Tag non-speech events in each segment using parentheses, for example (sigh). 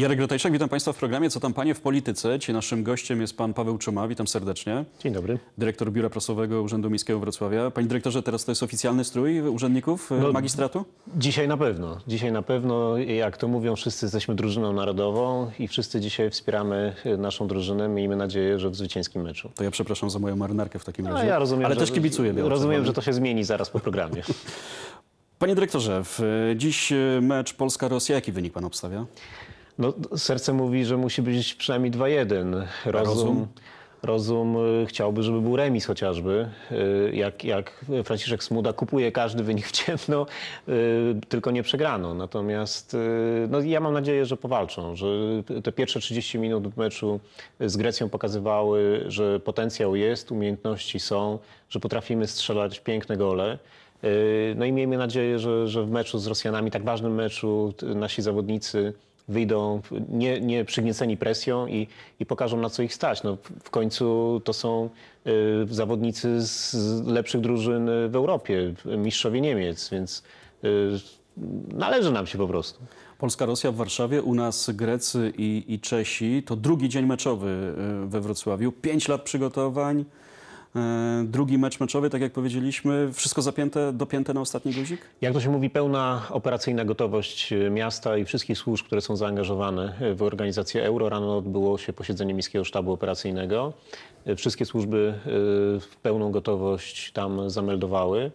Jarek Grotajczak, witam Państwa w programie Co tam Panie w polityce. Dzisiaj naszym gościem jest Pan Paweł Czuma, witam serdecznie. Dzień dobry. Dyrektor Biura Prasowego Urzędu Miejskiego Wrocławia. Panie dyrektorze, teraz to jest oficjalny strój urzędników no, magistratu? Dzisiaj na pewno. Dzisiaj na pewno, jak to mówią, wszyscy jesteśmy drużyną narodową i wszyscy dzisiaj wspieramy naszą drużynę. Miejmy nadzieję, że w zwycięskim meczu. To ja przepraszam za moją marynarkę w takim no, razie. ja rozumiem, Ale że, też kibicuję. Rozumiem, że to się zmieni zaraz po programie. (laughs) Panie dyrektorze, w, dziś mecz Polska-Rosja. Jaki wynik Pan obstawia? No, serce mówi, że musi być przynajmniej 2-1. Rozum, rozum? rozum chciałby, żeby był remis chociażby. Jak, jak Franciszek Smuda kupuje każdy wynik w ciemno, tylko nie przegrano. Natomiast no, ja mam nadzieję, że powalczą, że te pierwsze 30 minut meczu z Grecją pokazywały, że potencjał jest, umiejętności są, że potrafimy strzelać piękne gole. No i miejmy nadzieję, że, że w meczu z Rosjanami, tak ważnym meczu, nasi zawodnicy wyjdą nie, nie przygnieceni presją i, i pokażą na co ich stać. No, w końcu to są y, zawodnicy z lepszych drużyn w Europie, mistrzowie Niemiec, więc y, należy nam się po prostu. Polska-Rosja w Warszawie, u nas Grecy i, i Czesi. To drugi dzień meczowy we Wrocławiu. Pięć lat przygotowań. Drugi mecz meczowy, tak jak powiedzieliśmy, wszystko zapięte, dopięte na ostatni guzik? Jak to się mówi, pełna operacyjna gotowość miasta i wszystkich służb, które są zaangażowane w organizację Euro. Rano odbyło się posiedzenie Miejskiego Sztabu Operacyjnego. Wszystkie służby w pełną gotowość tam zameldowały.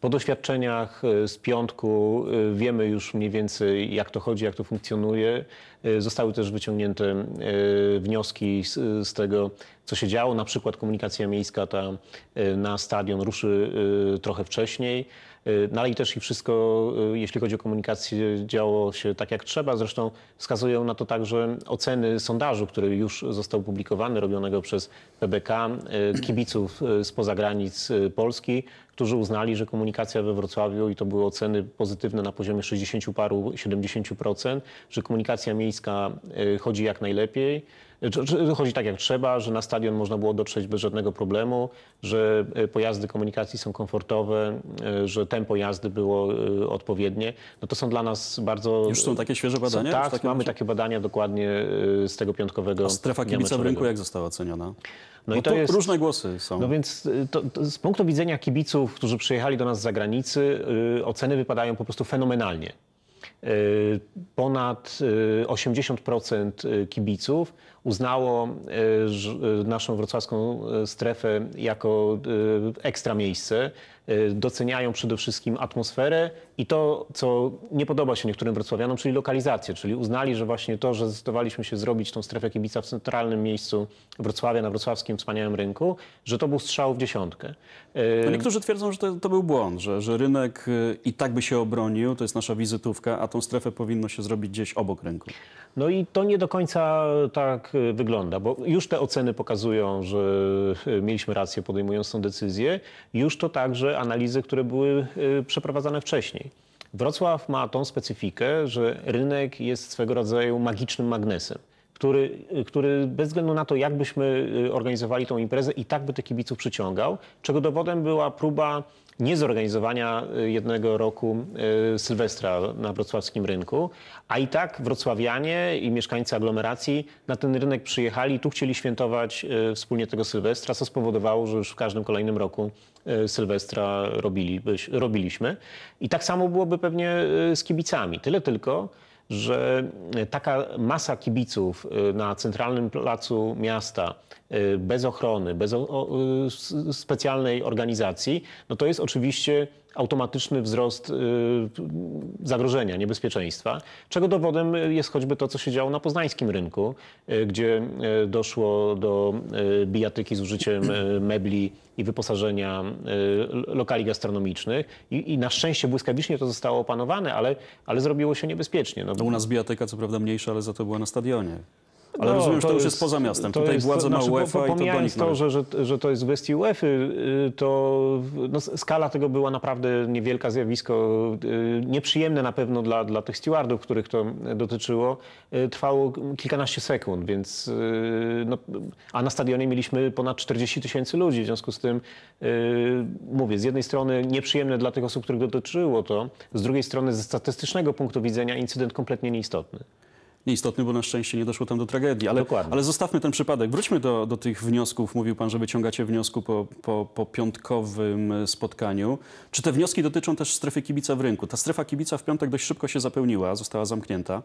Po doświadczeniach z piątku wiemy już mniej więcej, jak to chodzi, jak to funkcjonuje. Zostały też wyciągnięte wnioski z, z tego, co się działo. Na przykład komunikacja miejska ta na stadion ruszy trochę wcześniej. No ale i też i wszystko, jeśli chodzi o komunikację, działo się tak jak trzeba. Zresztą wskazują na to także oceny sondażu, który już został publikowany, robionego przez PBK, kibiców spoza granic Polski, którzy uznali, że komunikacja we Wrocławiu, i to były oceny pozytywne na poziomie 60 paru, 70 procent, że komunikacja miejska chodzi jak najlepiej, chodzi tak jak trzeba, że na stadion można było dotrzeć bez żadnego problemu, że pojazdy komunikacji są komfortowe, że tempo jazdy było odpowiednie. No to są dla nas bardzo... Już są takie świeże badania? Tak, takie mamy takie badania dokładnie z tego piątkowego A strefa kibica w rynku jak została oceniona? No Bo i to tu jest, różne głosy są. No więc to, to z punktu widzenia kibiców, którzy przyjechali do nas z zagranicy, yy, oceny wypadają po prostu fenomenalnie. Yy, ponad yy, 80% kibiców uznało naszą wrocławską strefę jako ekstra miejsce. Doceniają przede wszystkim atmosferę i to, co nie podoba się niektórym wrocławianom, czyli lokalizację. Czyli uznali, że właśnie to, że zdecydowaliśmy się zrobić tą strefę kibica w centralnym miejscu Wrocławia, na wrocławskim wspaniałym rynku, że to był strzał w dziesiątkę. No niektórzy twierdzą, że to, to był błąd, że, że rynek i tak by się obronił, to jest nasza wizytówka, tą strefę powinno się zrobić gdzieś obok rynku. No i to nie do końca tak wygląda, bo już te oceny pokazują, że mieliśmy rację podejmując tę decyzję. Już to także analizy, które były przeprowadzane wcześniej. Wrocław ma tą specyfikę, że rynek jest swego rodzaju magicznym magnesem. Który, który bez względu na to, jak byśmy organizowali tą imprezę, i tak by tych kibiców przyciągał, czego dowodem była próba niezorganizowania jednego roku Sylwestra na wrocławskim rynku, a i tak wrocławianie i mieszkańcy aglomeracji na ten rynek przyjechali i tu chcieli świętować wspólnie tego Sylwestra, co spowodowało, że już w każdym kolejnym roku Sylwestra robili, robiliśmy. I tak samo byłoby pewnie z kibicami. Tyle tylko, że taka masa kibiców na centralnym placu miasta, bez ochrony, bez specjalnej organizacji, no to jest oczywiście automatyczny wzrost zagrożenia, niebezpieczeństwa, czego dowodem jest choćby to, co się działo na poznańskim rynku, gdzie doszło do bijatyki z użyciem mebli i wyposażenia lokali gastronomicznych i, i na szczęście błyskawicznie to zostało opanowane, ale, ale zrobiło się niebezpiecznie. No, u nas bijatyka co prawda mniejsza, ale za to była na stadionie. Ale no, rozumiem, że to, już jest poza miastem. Tutaj jest, władze znaczy, ma UEFA i to do nich to, że, że, że to jest w gestii UEFA, to no, skala tego była naprawdę niewielka, zjawisko nieprzyjemne na pewno dla, dla tych stewardów, których to dotyczyło. Trwało kilkanaście sekund, więc no, a na stadionie mieliśmy ponad 40 tysięcy ludzi, w związku z tym mówię, z jednej strony nieprzyjemne dla tych osób, których dotyczyło to, z drugiej strony ze statystycznego punktu widzenia incydent kompletnie nieistotny. Nieistotny, bo na szczęście nie doszło tam do tragedii. Ale, Dokładnie. ale zostawmy ten przypadek. Wróćmy do, do tych wniosków. Mówił pan, że wyciągacie wniosku po, po, po piątkowym e, spotkaniu. Czy te wnioski dotyczą też strefy kibica w rynku? Ta strefa kibica w piątek dość szybko się zapełniła, została zamknięta.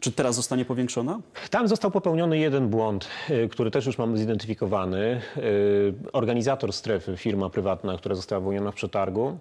Czy teraz zostanie powiększona? Tam został popełniony jeden błąd, y, który też już mamy zidentyfikowany. Y, Organizator strefy, firma prywatna, która została wyłoniona w przetargu,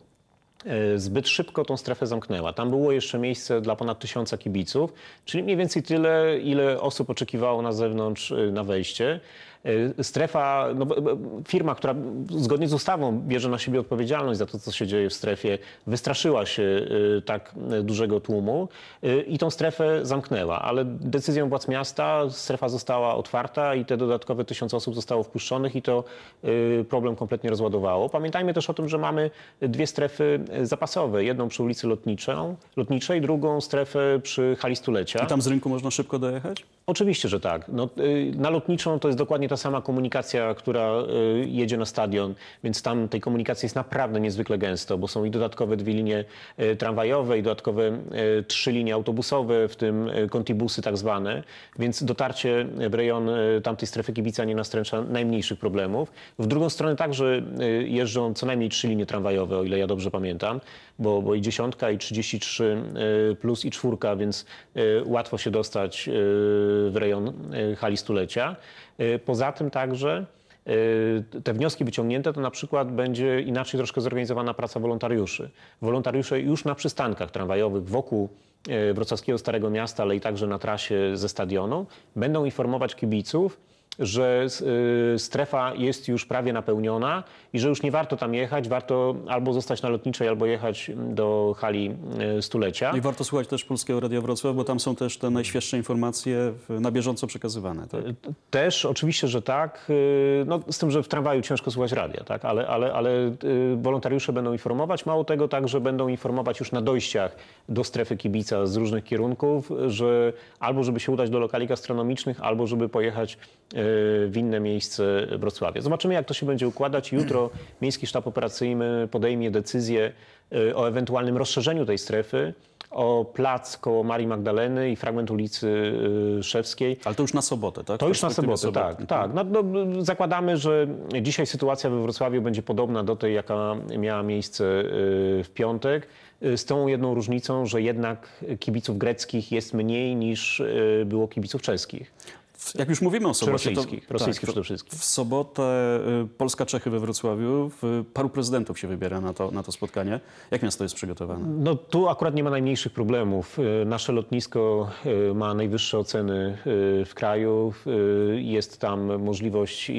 zbyt szybko tą strefę zamknęła. Tam było jeszcze miejsce dla ponad tysiąca kibiców, czyli mniej więcej tyle, ile osób oczekiwało na zewnątrz y, na wejście. Y, Strefa, no, b- b- firma, która zgodnie z ustawą bierze na siebie odpowiedzialność za to, co się dzieje w strefie, wystraszyła się y, tak y, dużego tłumu y, i tą strefę zamknęła. Ale decyzją władz miasta strefa została otwarta i te dodatkowe tysiąc osób zostało wpuszczonych i to y, problem kompletnie rozładowało. Pamiętajmy też o tym, że mamy dwie strefy y, zapasowe. Jedną przy ulicy Lotniczą, Lotniczej, drugą strefę przy hali stulecia. I tam z rynku można szybko dojechać? Oczywiście, że tak. No, y, na lotniczą to jest dokładnie ta sama komunikacja, która y, jedzie na stadion, więc tam tej komunikacji jest naprawdę niezwykle gęsto, bo są i dodatkowe dwie linie y, tramwajowe, i dodatkowe trzy linie autobusowe, w tym kontibusy tak zwane, więc dotarcie w rejon tamtej strefy kibica nie nastręcza najmniejszych problemów. W drugą stronę także jeżdżą co najmniej trzy linie tramwajowe, o ile ja dobrze pamiętam, bo, bo i dziesiątka, i 33 y, plus i czwórka, więc y, łatwo się dostać y, w rejon hali stulecia. Poza tym także te wnioski wyciągnięte, to na przykład będzie inaczej troszkę zorganizowana praca wolontariuszy. Wolontariusze już na przystankach tramwajowych wokół wrocławskiego Starego Miasta, ale i także na trasie ze stadionu, będą informować kibiców, że y, strefa jest już prawie napełniona i że już nie warto tam jechać, warto albo zostać na lotniczej, albo jechać do hali y, stulecia. No i warto słuchać też Polskiego Radia Wrocław, bo tam są też te najświeższe informacje na bieżąco przekazywane. Tak? Też oczywiście, że tak. Y, No, z tym, że w tramwaju ciężko słuchać radia, tak? ale, ale, ale y, wolontariusze będą informować. Mało tego, także będą informować już na dojściach do strefy kibica z różnych kierunków, że albo żeby się udać do lokali gastronomicznych, albo żeby pojechać y, w inne miejsce Wrocławia. Zobaczymy, jak to się będzie układać. Jutro Miejski Sztab Operacyjny podejmie decyzję y, o ewentualnym rozszerzeniu tej strefy o plac koło Marii Magdaleny i fragment ulicy y, Szewskiej. Ale to już na sobotę, tak? To już na perspektywie sobotę, tak. tak. No, no, zakładamy, że dzisiaj sytuacja we Wrocławiu będzie podobna do tej, jaka miała miejsce w piątek. Z tą jedną różnicą, że jednak kibiców greckich jest mniej niż było kibiców czeskich. Jak już mówimy o sobocie, rosyjskich, to, rosyjskich tak, przede wszystkim. W sobotę y, Polska-Czechy we Wrocławiu. Paru prezydentów się wybiera na to, na to spotkanie. Jak miasto jest przygotowane? No tu akurat nie ma najmniejszych problemów. Y, Nasze lotnisko y, ma najwyższe oceny w kraju. Jest tam możliwość i,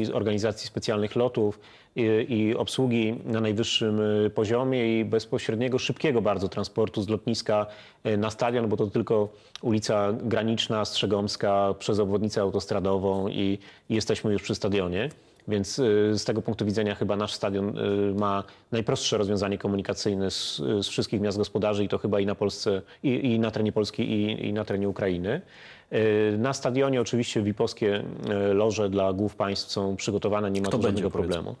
i organizacji specjalnych lotów i, i obsługi na najwyższym y, poziomie i bezpośredniego, szybkiego bardzo transportu z lotniska y, na stadion, bo to tylko ulica Graniczna, Strzegomska, przez obwodnicę autostradową i jesteśmy już przy stadionie. Więc y, z tego punktu widzenia chyba nasz stadion y, ma najprostsze rozwiązanie komunikacyjne z, z wszystkich miast gospodarzy i to chyba i na Polsce, i, i na terenie Polski, i, i na terenie Ukrainy. Y, Na stadionie oczywiście VIP-owskie y, loże dla głów państw są przygotowane, nie ma Kto tu będzie, żadnego powiedz? problemu.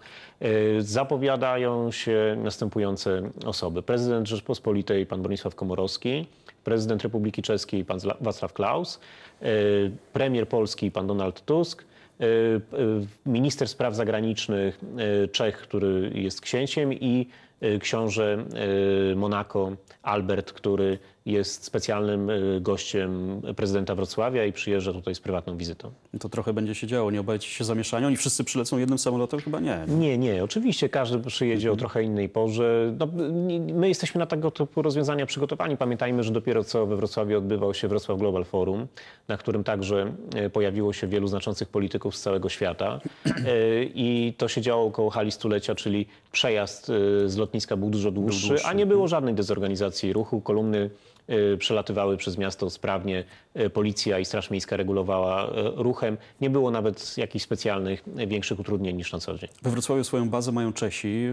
Zapowiadają się następujące osoby. Prezydent Rzeczpospolitej pan Bronisław Komorowski, prezydent Republiki Czeskiej pan Václav Klaus, premier Polski pan Donald Tusk, minister spraw zagranicznych y, Czech, który jest księciem i książę Monako Albert, który jest specjalnym y, gościem prezydenta Wrocławia i przyjeżdża tutaj z prywatną wizytą. To trochę będzie się działo. Nie obajcie się zamieszania. Oni wszyscy przylecą jednym samolotem? Chyba nie. Nie, nie. Oczywiście każdy przyjedzie o trochę innej porze. No, my jesteśmy na tego typu rozwiązania przygotowani. Pamiętajmy, że dopiero co we Wrocławiu odbywał się Wrocław Global Forum, na którym także e, pojawiło się wielu znaczących polityków z całego świata. E, I to się działo około hali stulecia, czyli przejazd e, z lotniska był dużo dłuższy, dłuższy. a nie było żadnej dezorganizacji ruchu. Kolumny przelatywały przez miasto sprawnie. E, Policja i Straż Miejska regulowała e, ruchem. Nie było nawet jakichś specjalnych, większych utrudnień niż na co dzień. We Wrocławiu swoją bazę mają Czesi.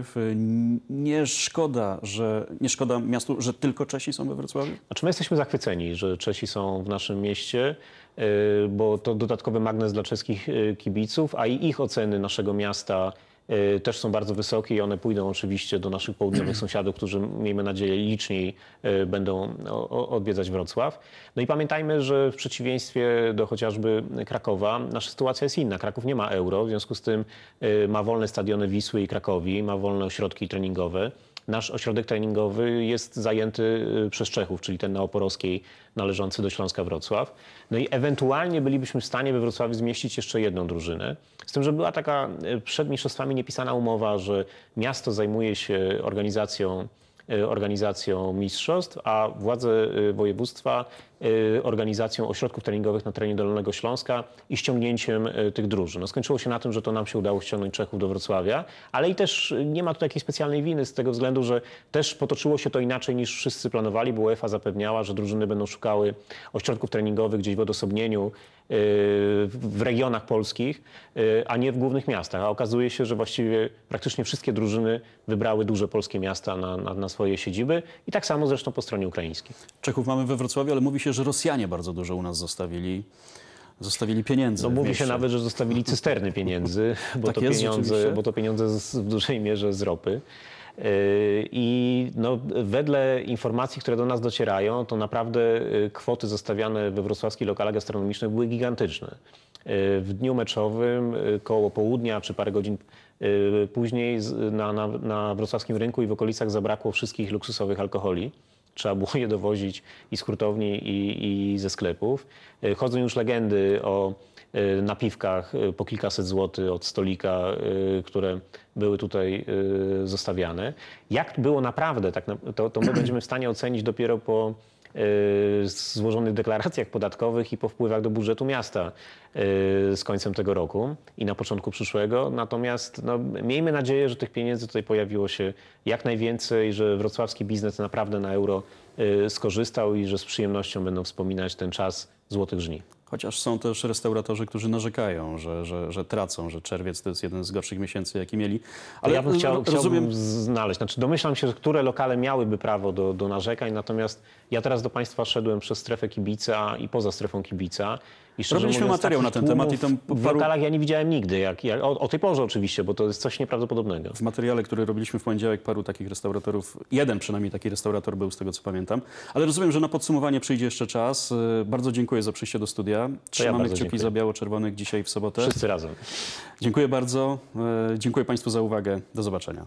Nie szkoda, że nie szkoda miastu, że tylko Czesi są we Wrocławiu? Znaczy my jesteśmy zachwyceni, że Czesi są w naszym mieście, y, bo to dodatkowy magnes dla czeskich y, kibiców, a i ich oceny naszego miasta y, też są bardzo wysokie i one pójdą oczywiście do naszych południowych (clears throat) sąsiadów, którzy miejmy nadzieję liczniej y, będą odwiedzać Wrocław. No i pamiętajmy, że w przeciwieństwie do chociażby Krakowa, nasza sytuacja jest inna. Kraków nie ma euro, w związku z tym y, ma wolne stadiony Wisły i Krakowi, ma wolne ośrodki treningowe. Nasz ośrodek treningowy jest zajęty y, przez Czechów, czyli ten na Oporowskiej należący do Śląska Wrocław. No i ewentualnie bylibyśmy w stanie we Wrocławiu zmieścić jeszcze jedną drużynę. Z tym, że była taka y, przed mistrzostwami niepisana umowa, że miasto zajmuje się organizacją y, organizacją mistrzostw, a władze województwa organizacją ośrodków treningowych na terenie Dolnego Śląska i ściągnięciem y, tych drużyn. No skończyło się na tym, że to nam się udało ściągnąć Czechów do Wrocławia, ale i też y, nie ma tu jakiejś specjalnej winy z tego względu, że też potoczyło się to inaczej niż wszyscy planowali, bo UEFA zapewniała, że drużyny będą szukały ośrodków treningowych gdzieś w odosobnieniu y, w regionach polskich, y, a nie w głównych miastach. A okazuje się, że właściwie praktycznie wszystkie drużyny wybrały duże polskie miasta na, na, na swoje siedziby i tak samo zresztą po stronie ukraińskiej. Czechów mamy we Wrocławiu, ale mówi się, że Rosjanie bardzo dużo u nas zostawili. Zostawili pieniędzy. No mówi się nawet, że zostawili cysterny pieniędzy, bo, Tak to, jest pieniądze, bo to pieniądze z, w dużej mierze z ropy. Yy, I no, wedle informacji, które do nas docierają, to naprawdę yy, kwoty zostawiane we wrocławskich lokalach gastronomicznych były gigantyczne. Yy, W dniu meczowym koło południa czy parę godzin później na, na, na wrocławskim rynku i w okolicach zabrakło wszystkich luksusowych alkoholi. Trzeba było je dowozić i z hurtowni, i, i ze sklepów. Y, Chodzą już legendy o y, napiwkach y, po kilkaset złotych od stolika, które były tutaj zostawiane. Jak było naprawdę, tak to, to my będziemy w stanie ocenić dopiero po złożonych deklaracjach podatkowych i po wpływach do budżetu miasta y, z końcem tego roku i na początku przyszłego. Natomiast no, miejmy nadzieję, że tych pieniędzy tutaj pojawiło się jak najwięcej, że wrocławski biznes naprawdę na euro y, skorzystał i że z przyjemnością będą wspominać ten czas złotych żni. Chociaż są też restauratorzy, którzy narzekają, że, że, że tracą, że czerwiec to jest jeden z gorszych miesięcy, jaki mieli. Ale ja bym chciał, ro- rozumiem, znaleźć, znaczy domyślam się, że które lokale miałyby prawo do, do narzekań, natomiast ja teraz do Państwa szedłem przez strefę kibica i poza strefą kibica. I Robiliśmy mówiąc, materiał na ten temat i tam W paru- lokalach ja nie widziałem nigdy, jak, jak, o, o tej porze oczywiście, bo to jest coś nieprawdopodobnego. w materiale, który robiliśmy w poniedziałek, paru takich restauratorów, jeden przynajmniej taki restaurator był, z tego co pamiętam. Ale rozumiem, że na podsumowanie przyjdzie jeszcze czas. Y, Bardzo dziękuję za przyjście do studia. Trzymamy bardzo kciuki dziękuję. za biało-czerwonych dzisiaj w sobotę. Wszyscy razem. Dziękuję bardzo. Y, Dziękuję Państwu za uwagę. Do zobaczenia.